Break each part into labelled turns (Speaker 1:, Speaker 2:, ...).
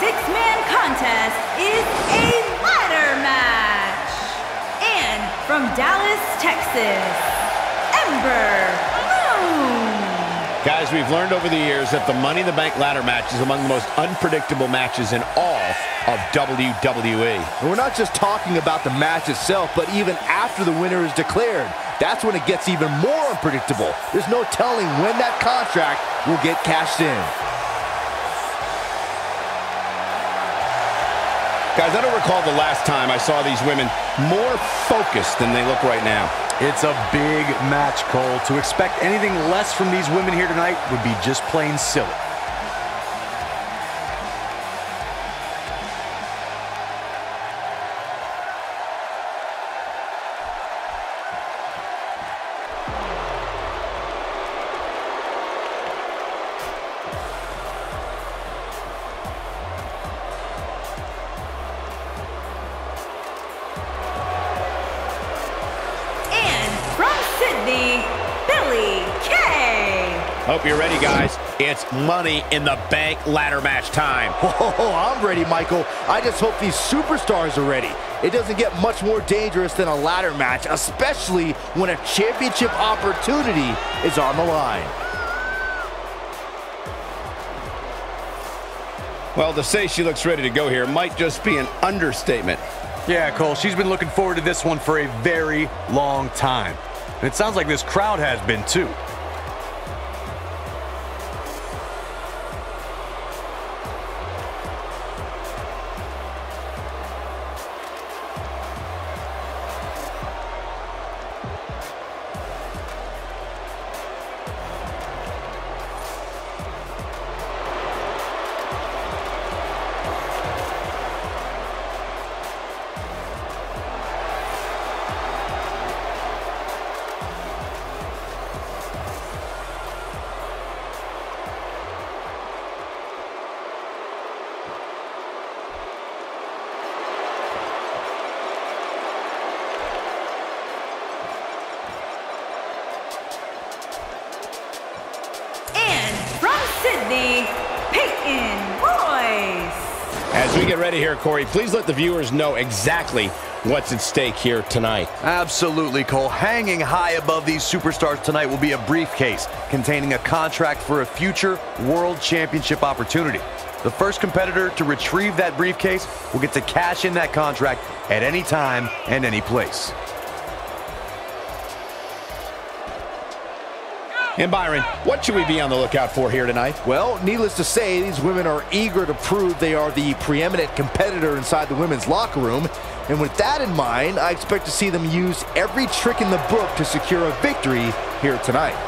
Speaker 1: six-man contest is a ladder match. And from Dallas, Texas, Ember Moon.
Speaker 2: Guys, we've learned over the years that the Money in the Bank ladder match is among the most unpredictable matches in all of WWE.
Speaker 3: And we're not just talking about the match itself, but even after the winner is declared. That's when it gets even more unpredictable. There's no telling when that contract will get cashed in.
Speaker 2: Guys, I don't recall the last time I saw these women more focused than they look right now.
Speaker 4: It's a big match, Cole. To expect anything less from these women here tonight would be just plain silly.
Speaker 2: Hope you're ready, guys. It's Money in the Bank ladder match time.
Speaker 3: Oh, I'm ready, Michael. I just hope these superstars are ready. It doesn't get much more dangerous than a ladder match, especially when a championship opportunity is on the line.
Speaker 2: Well, to say she looks ready to go here might just be an understatement.
Speaker 4: Yeah, Cole, she's been looking forward to this one for a very long time. And it sounds like this crowd has been too.
Speaker 2: We get ready here, Corey, please let the viewers know exactly what's at stake here tonight.
Speaker 4: Absolutely, Cole. Hanging high above these superstars tonight will be a briefcase containing a contract for a future World Championship opportunity. The first competitor to retrieve that briefcase will get to cash in that contract at any time and any place.
Speaker 2: And Byron, what should we be on the lookout for here tonight?
Speaker 3: Well, needless to say, these women are eager to prove they are the preeminent competitor inside the women's locker room. And with that in mind, I expect to see them use every trick in the book to secure a victory here tonight.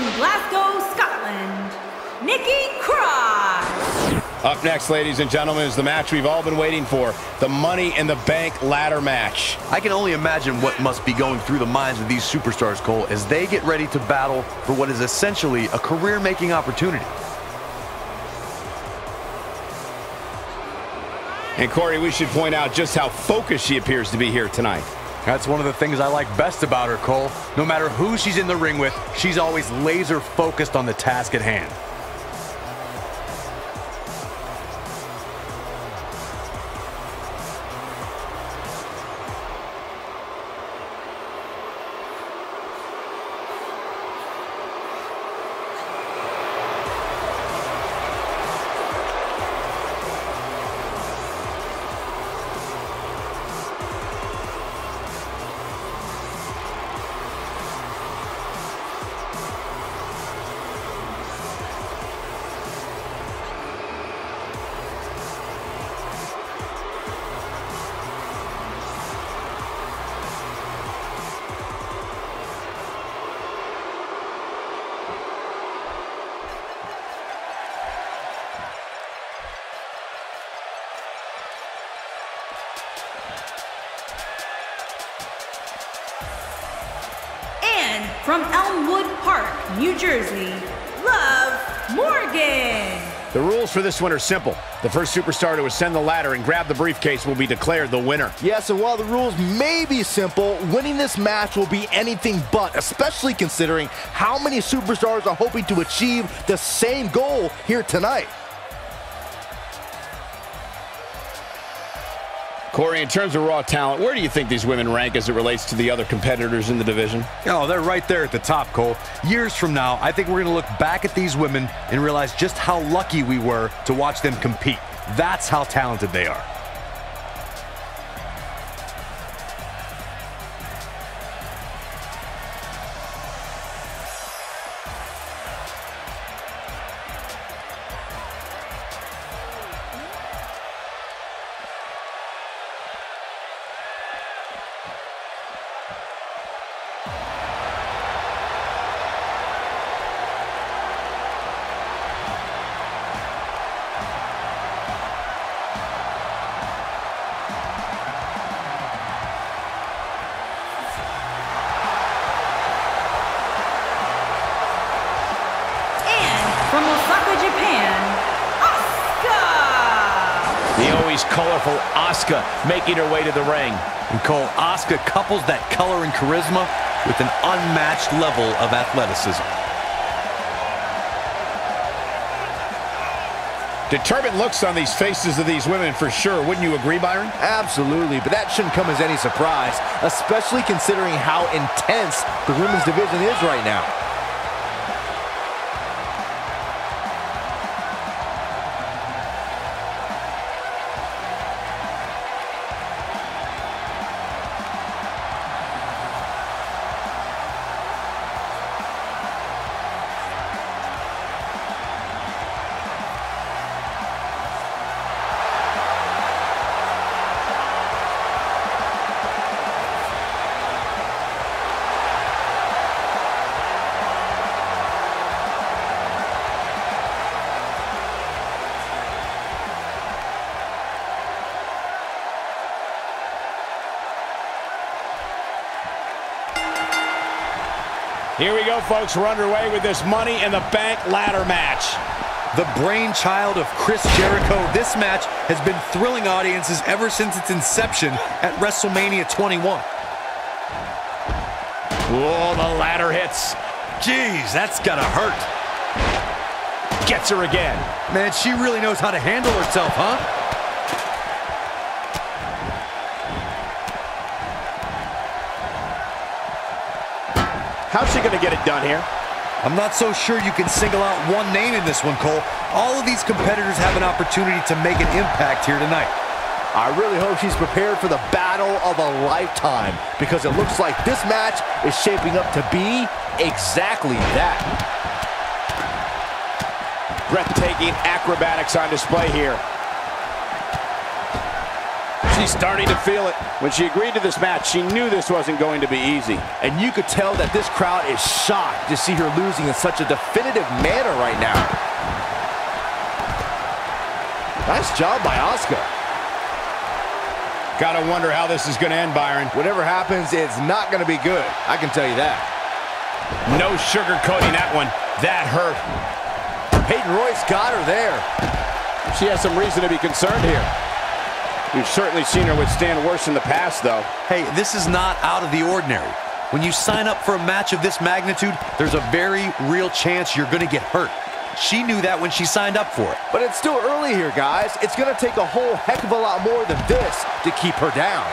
Speaker 1: From Glasgow, Scotland, Nikki Cross.
Speaker 2: Up next, ladies and gentlemen, is the match we've all been waiting for, the Money in the Bank ladder match.
Speaker 4: I can only imagine what must be going through the minds of these superstars, Cole, as they get ready to battle for what is essentially a career-making opportunity.
Speaker 2: And Corey, we should point out just how focused she appears to be here tonight.
Speaker 4: That's one of the things I like best about her, Cole. No matter who she's in the ring with, she's always laser focused on the task at hand.
Speaker 1: From Elmwood Park, New Jersey, Liv Morgan.
Speaker 2: The rules for this one are simple. The first superstar to ascend the ladder and grab the briefcase will be declared the winner.
Speaker 3: Yes, and while the rules may be simple, winning this match will be anything but, especially considering how many superstars are hoping to achieve the same goal here tonight.
Speaker 2: Corey, in terms of raw talent, where do you think these women rank as it relates to the other competitors in the division?
Speaker 4: Oh, they're right there at the top, Cole. Years from now, I think we're going to look back at these women and realize just how lucky we were to watch them compete. That's how talented they are.
Speaker 2: Making her way to the ring.
Speaker 4: And Cole, Asuka couples that color and charisma with an unmatched level of athleticism.
Speaker 2: Determined looks on these faces of these women for sure. Wouldn't you agree, Byron?
Speaker 3: Absolutely, but that shouldn't come as any surprise, especially considering how intense the women's division is right now.
Speaker 2: Here we go, folks. We're underway with this Money in the Bank ladder match.
Speaker 4: The brainchild of Chris Jericho, this match has been thrilling audiences ever since its inception at WrestleMania 21.
Speaker 2: Whoa, the ladder hits.
Speaker 4: Jeez, that's gotta hurt.
Speaker 2: Gets her again.
Speaker 4: Man, she really knows how to handle herself, huh?
Speaker 2: How's she going to get it done here?
Speaker 4: I'm not so sure you can single out one name in this one, Cole. All of these competitors have an opportunity to make an impact here tonight.
Speaker 3: I really hope she's prepared for the battle of a lifetime because it looks like this match is shaping up to be exactly that.
Speaker 2: Breathtaking acrobatics on display here. She's starting to feel it. When she agreed to this match, she knew this wasn't going to be easy.
Speaker 3: And you could tell that this crowd is shocked to see her losing in such a definitive manner right now. Nice job by Asuka.
Speaker 2: Gotta wonder how this is gonna end, Byron.
Speaker 3: Whatever happens, it's not going to be good. I can tell you that.
Speaker 2: No sugarcoating that one. That hurt.
Speaker 3: Peyton Royce got her there.
Speaker 2: She has some reason to be concerned here. We've certainly seen her withstand worse in the past, though.
Speaker 4: Hey, this is not out of the ordinary. When you sign up for a match of this magnitude, there's a very real chance you're going to get hurt. She knew that when she signed up for it.
Speaker 3: But it's still early here, guys. It's going to take a whole heck of a lot more than this to keep her down.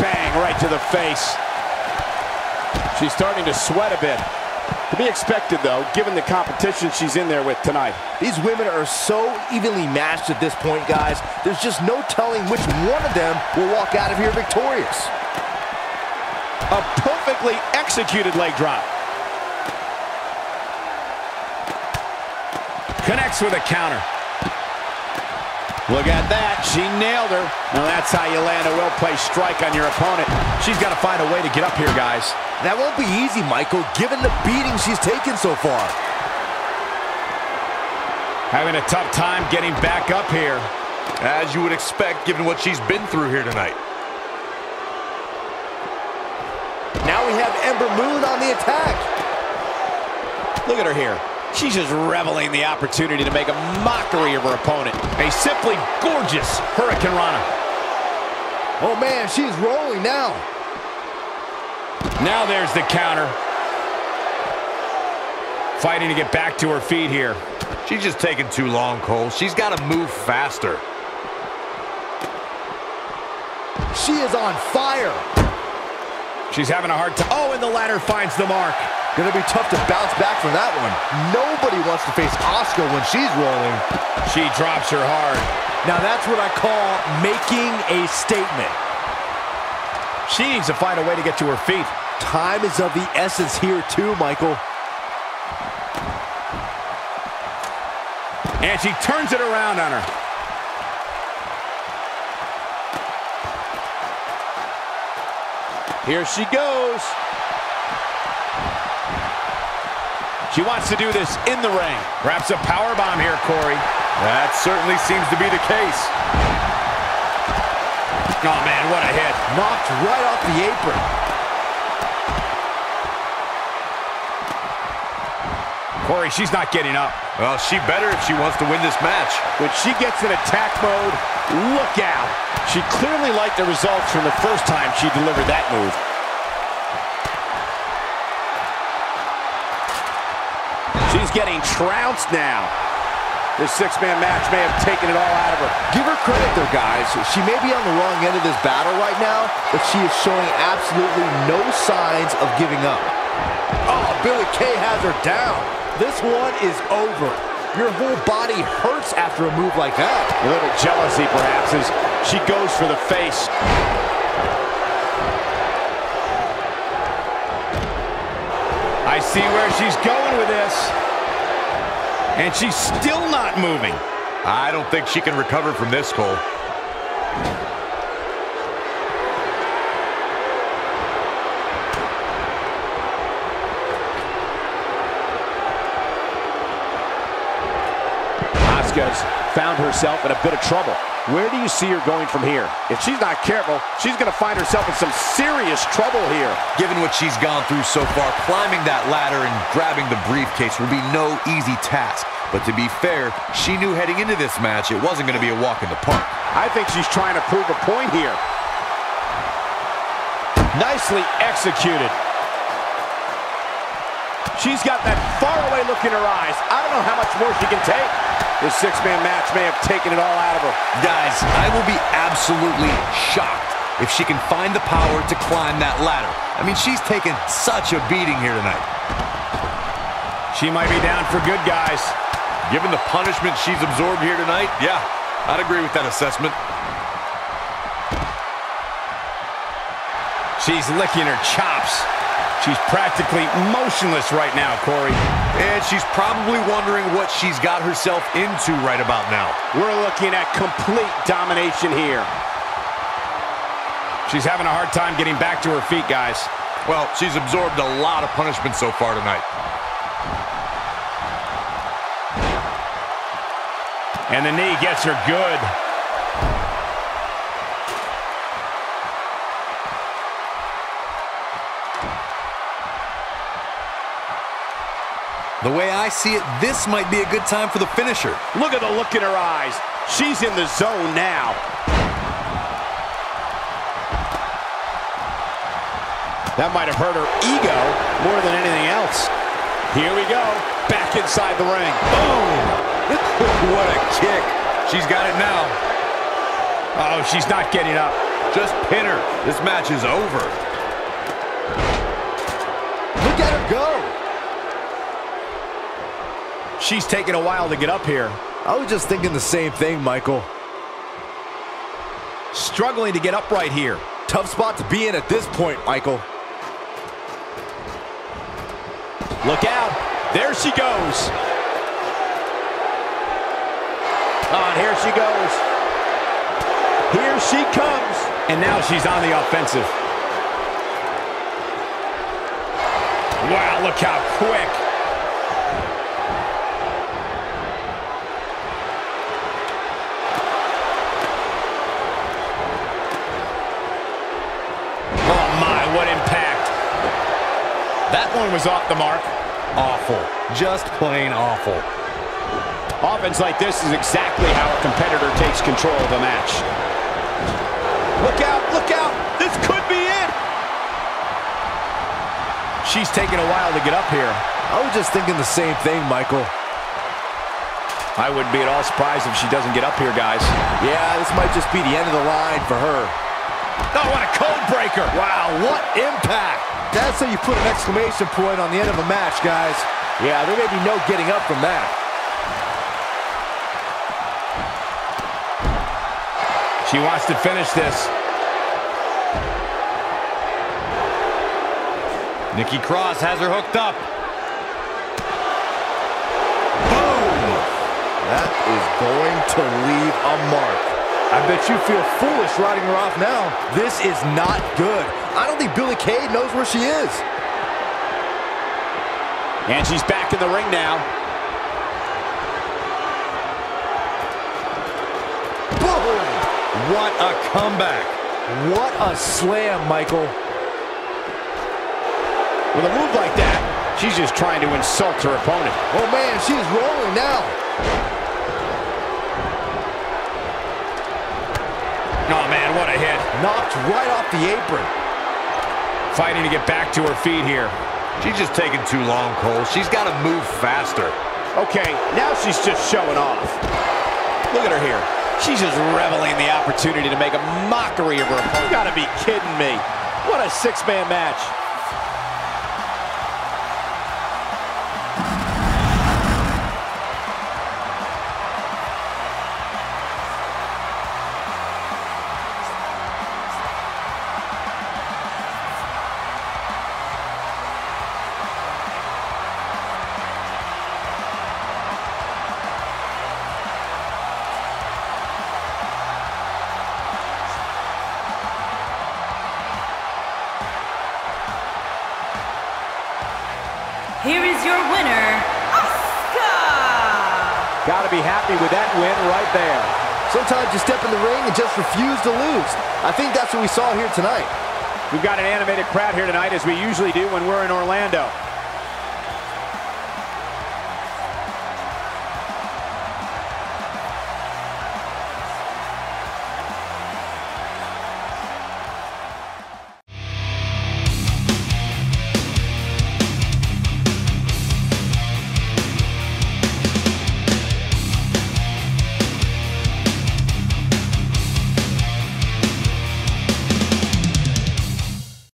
Speaker 2: Bang, right to the face. She's starting to sweat a bit. To be expected, though, given the competition she's in there with tonight.
Speaker 3: These women are so evenly matched at this point, guys. There's just no telling which one of them will walk out of here victorious.
Speaker 2: A perfectly executed leg drop. Connects with a counter. Look at that. She nailed her. Now that's how you land a well-placed strike on your opponent. She's got to find a way to get up here, guys.
Speaker 3: That won't be easy, Michael, given the beating she's taken so far.
Speaker 2: Having a tough time getting back up here.
Speaker 4: As you would expect, given what she's been through here tonight.
Speaker 3: Now we have Ember Moon on the attack.
Speaker 2: Look at her here. She's just reveling the opportunity to make a mockery of her opponent. A simply gorgeous Hurricanrana.
Speaker 3: Oh man, she's rolling now.
Speaker 2: Now there's the counter. Fighting to get back to her feet here.
Speaker 4: She's just taking too long, Cole. She's got to move faster.
Speaker 3: She is on fire.
Speaker 2: She's having a hard time. Oh, and the ladder finds the mark.
Speaker 3: Gonna be tough to bounce back from that one. Nobody wants to face Asuka when she's rolling.
Speaker 2: She drops her hard.
Speaker 3: Now that's what I call making a statement.
Speaker 2: She needs to find a way to get to her feet.
Speaker 3: Time is of the essence here too, Michael.
Speaker 2: And she turns it around on her. Here she goes. She wants to do this in the ring. Perhaps a power bomb here, Corey.
Speaker 4: That certainly seems to be the case.
Speaker 2: Oh, man, what a hit.
Speaker 3: Knocked right off the apron.
Speaker 2: Corey, she's not getting up.
Speaker 4: Well, she better if she wants to win this match.
Speaker 2: When she gets in attack mode, look out. She clearly liked the results from the first time she delivered that move. She's getting trounced now. This six-man match may have taken it all out of her.
Speaker 3: Give her credit though, guys. She may be on the wrong end of this battle right now, but she is showing absolutely no signs of giving up. Oh, Billie Kay has her down. This one is over. Your whole body hurts after a move like that.
Speaker 2: A little jealousy, perhaps, as she goes for the face. I see where she's going with this. And she's still not moving.
Speaker 4: I don't think she can recover from this, Cole.
Speaker 2: Asuka's found herself in a bit of trouble. Where do you see her going from here? If she's not careful, she's going to find herself in some serious trouble here.
Speaker 4: Given what she's gone through so far, climbing that ladder and grabbing the briefcase will be no easy task. But to be fair, she knew heading into this match it wasn't going to be a walk in the park.
Speaker 2: I think she's trying to prove a point here. Nicely executed. She's got that faraway look in her eyes. I don't know how much more she can take. This six-man match may have taken it all out of her.
Speaker 4: Guys, I will be absolutely shocked if she can find the power to climb that ladder. I mean, she's taken such a beating here tonight.
Speaker 2: She might be down for good, guys.
Speaker 4: Given the punishment she's absorbed here tonight, yeah, I'd agree with that assessment.
Speaker 2: She's licking her chops. She's practically motionless right now, Corey.
Speaker 4: And she's probably wondering what she's got herself into right about now.
Speaker 2: We're looking at complete domination here. She's having a hard time getting back to her feet, guys.
Speaker 4: Well, she's absorbed a lot of punishment so far tonight.
Speaker 2: And the knee gets her good.
Speaker 4: The way I see it, this might be a good time for the finisher.
Speaker 2: Look at the look in her eyes. She's in the zone now. That might have hurt her ego more than anything else. Here we go. Back inside the ring. Boom!
Speaker 4: what a kick. She's got it now.
Speaker 2: Oh, she's not getting up.
Speaker 4: Just pin her. This match is over.
Speaker 3: Look at her go.
Speaker 2: She's taking a while to get up here.
Speaker 3: I was just thinking the same thing, Michael.
Speaker 2: Struggling to get upright here.
Speaker 3: Tough spot to be in at this point, Michael.
Speaker 2: Look out. There she goes. Oh, and here she goes. Here she comes. And now she's on the offensive. Wow, look how quick. Oh, one was off the mark.
Speaker 4: Awful. Just plain awful.
Speaker 2: Offense like this is exactly how a competitor takes control of a match. Look out, look out. This could be it.
Speaker 3: She's taking a while to get up here. I was just thinking the same thing, Michael.
Speaker 2: I wouldn't be at all surprised if she doesn't get up here, guys.
Speaker 3: Yeah, this might just be the end of the line for her.
Speaker 2: Oh, what a code breaker.
Speaker 3: Wow, what impact. That's how you put an exclamation point on the end of a match, guys. Yeah, there may be no getting up from that.
Speaker 2: She wants to finish this.
Speaker 4: Nikki Cross has her hooked up. Boom!
Speaker 3: That is going to leave a mark. I bet you feel foolish riding her off now. This is not good. I don't think Billie Kay knows where she is.
Speaker 2: And she's back in the ring now.
Speaker 3: Boom!
Speaker 4: What a comeback.
Speaker 3: What a slam, Michael.
Speaker 2: With a move like that, she's just trying to insult her opponent.
Speaker 3: Oh, man, she's rolling now.
Speaker 2: Oh, man, what a hit.
Speaker 3: Knocked right off the apron.
Speaker 2: Fighting to get back to her feet here.
Speaker 4: She's just taking too long, Cole. She's got to move faster.
Speaker 2: Okay, now she's just showing off. Look at her here. She's just reveling the opportunity to make a mockery of her opponent. You gotta be kidding me. What a six-man match. Gotta be happy with that win right there.
Speaker 3: Sometimes you step in the ring and just refuse to lose. I think that's what we saw here tonight.
Speaker 2: We've got an animated crowd here tonight, as we usually do when we're in Orlando.